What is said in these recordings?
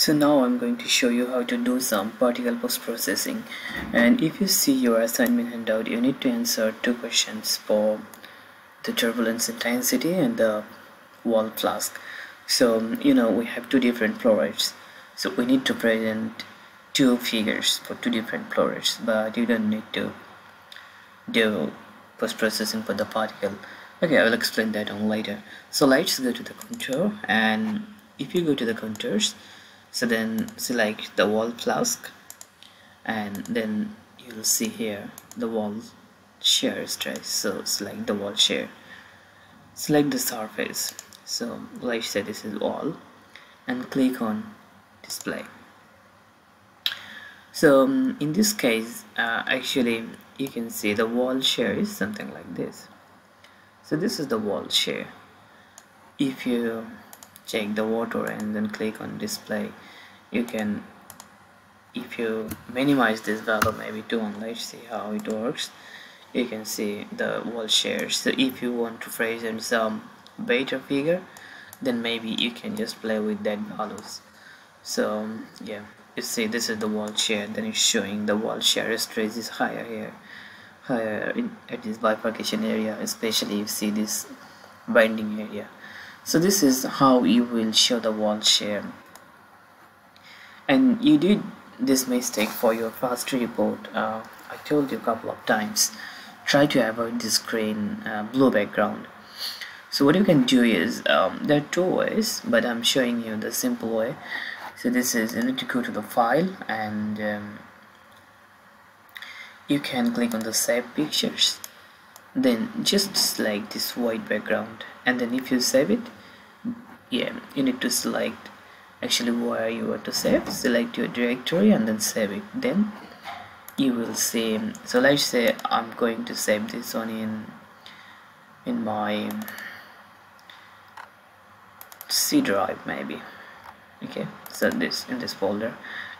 so now I'm going to show you how to do some particle post-processing and if you see your assignment handout you need to answer two questions for the turbulence intensity and the wall flux. So you know we have two different flow rates so we need to present two figures for two different flow rates but you don't need to do post-processing for the particle. Okay I will explain that on later. So let's go to the contour and if you go to the contours so then select the wall flux and then you'll see here the wall shear stress so select the wall shear. Select the surface. So let's say this is wall and click on display. So um, in this case uh, actually you can see the wall shear is something like this. So this is the wall shear. If you check the water and then click on display. You can if you minimize this value maybe to one let's see how it works. You can see the wall shears so if you want to present some better figure then maybe you can just play with that values. So yeah you see this is the wall shear then it's showing the wall shear stress is higher here higher in, at this bifurcation area especially if you see this binding area so this is how you will show the wall shear and you did this mistake for your first report. Uh, I told you a couple of times. Try to avoid this green uh, blue background. So what you can do is um, there are two ways but I'm showing you the simple way. So this is you need to go to the file and um, you can click on the save pictures. Then just select this white background. And then if you save it yeah you need to select actually where you want to save. Select your directory and then save it. Then you will see so let's say I'm going to save this one in in my C drive maybe. Okay so this in this folder.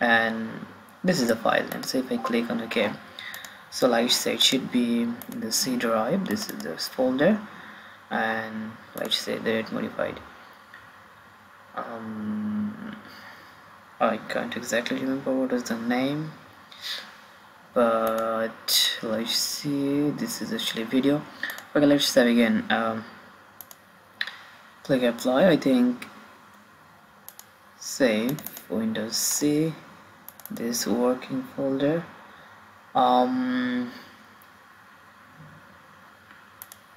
And this is the file and so if I click on OK so let's say it should be in the C drive. This is this folder. And let's say that modified um, I can't exactly remember what is the name but let's see. This is actually video. Okay let's save again. Um, click apply I think. Save Windows C. This working folder. Um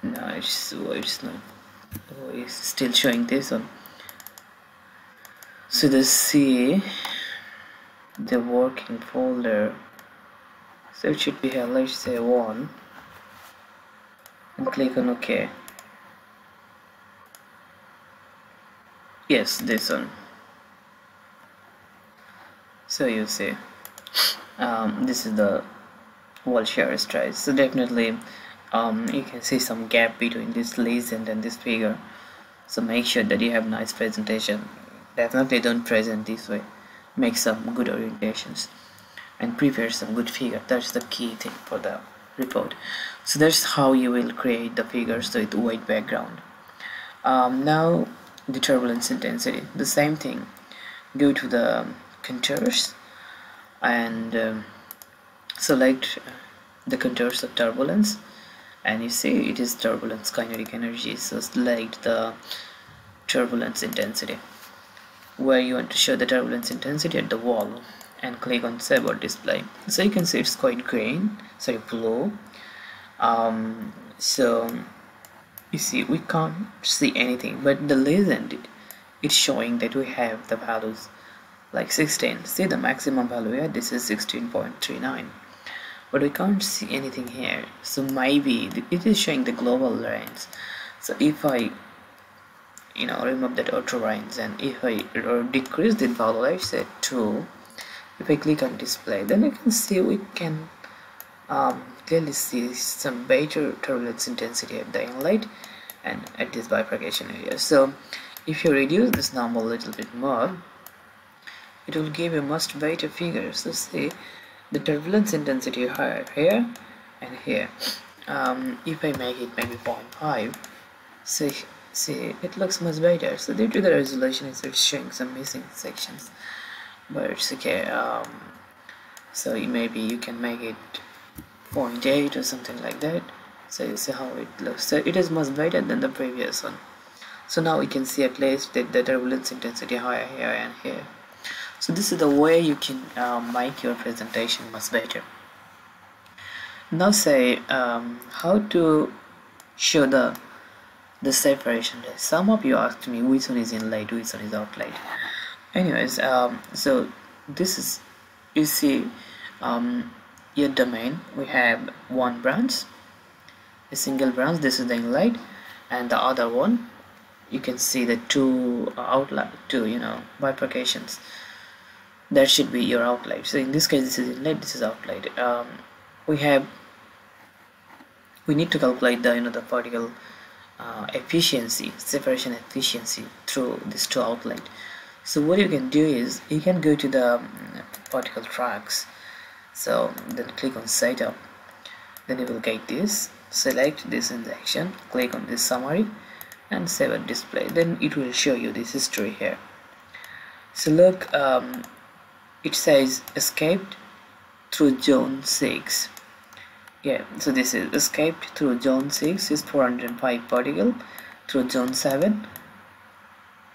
no it's, it's not. Oh, it's still showing this one so the C the working folder. So it should be here let's say one and click on OK. Yes this one. So you see um, this is the wall shear stress so definitely um, you can see some gap between this legend and this figure. So make sure that you have nice presentation definitely don't present this way. Make some good orientations and prepare some good figure. That's the key thing for the report. So that's how you will create the figures with white background. Um, now the turbulence intensity the same thing. Go to the contours and um, select the contours of turbulence. And you see it is turbulence kinetic energy. So select the turbulence intensity where you want to show the turbulence intensity at the wall and click on save or display. So you can see it's quite green sorry blue. Um, so you see we can't see anything but the legend it's showing that we have the values like 16 see the maximum value here? This is 16.39 but we can't see anything here. So maybe it is showing the global range so if I you know remove that auto range and if I decrease the value let's say 2 if I click on display then you can see we can um, clearly see some better turbulence intensity at the inlet and at this bifurcation area. So if you reduce this number a little bit more it will give you much better figures. So see the turbulence intensity higher here and here. Um, if I make it maybe 0.5 see see it looks much better. So due to the resolution it's showing some missing sections. But it's okay um, so maybe you can make it 0.8 or something like that. So you see how it looks. So it is much better than the previous one. So now we can see at least that the turbulence intensity higher here and here. So this is the way you can um, make your presentation much better. Now say um, how to show the the separation. Some of you asked me which one is inlet which one is outlet anyways um, so this is you see um, your domain. We have one branch a single branch. This is the inlet and the other one you can see the two outlet two you know bifurcations. That should be your outlet. So in this case this is inlet this is outlet. Um, we have we need to calculate the you know the particle uh, efficiency separation efficiency through this two outlet. So what you can do is you can go to the um, particle tracks. So then click on setup. Then you will get this. Select this injection. Click on this summary and save a display. Then it will show you this history here. So look um, it says escaped through zone 6 yeah so this is escaped through zone 6 is 405 particle through zone 7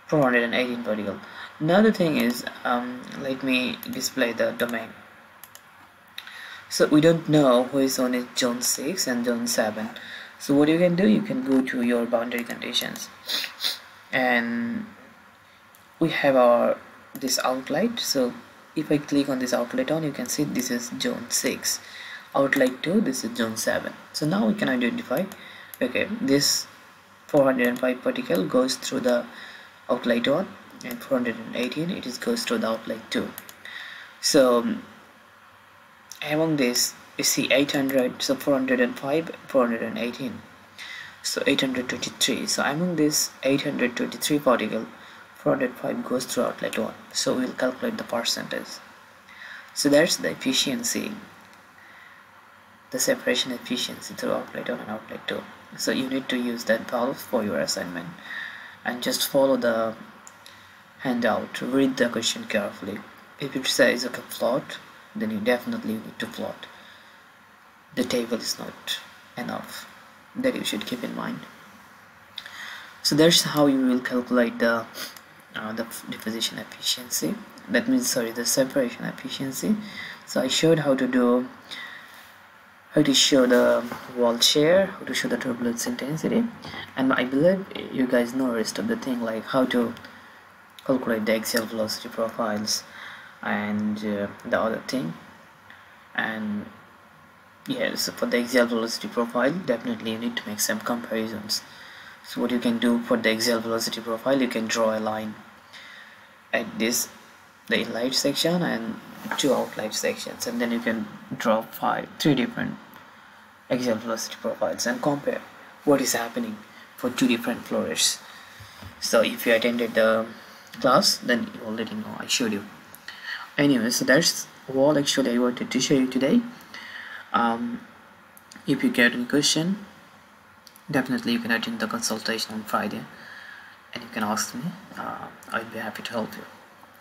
418 particle. Now the thing is um, let me display the domain. So we don't know who is on it zone 6 and zone 7 so what you can do you can go to your boundary conditions. And we have our this outlet. So if I click on this outlet on you can see this is zone 6 outlet 2 this is zone 7 so now we can identify okay this 405 particle goes through the outlet 1 and 418 it is goes through the outlet 2 um, so among this you see 800 so 405 418 so 823 so among this 823 particle 405 goes through outlet 1 so we'll calculate the percentage so that's the efficiency the separation efficiency through outlet 1 and outlet 2 so you need to use that valve for your assignment and just follow the handout read the question carefully. If it says okay plot then you definitely need to plot. The table is not enough that you should keep in mind. So that's how you will calculate the uh, the deposition efficiency. That means sorry the separation efficiency. So I showed how to do how to show the wall shear how to show the turbulence intensity and I believe you guys know rest of the thing like how to calculate the axial velocity profiles and uh, the other thing. And yes for the axial velocity profile definitely you need to make some comparisons. So what you can do for the axial velocity profile you can draw a line at this the inlet section and two outlet sections. And then you can draw five three different axial velocity profiles and compare what is happening for two different flow rates so if you attended the class then you already know I showed you. Anyway so that's all actually I wanted to show you today. Um, if you get any question definitely you can attend the consultation on Friday and you can ask me. Uh, I'll be happy to help you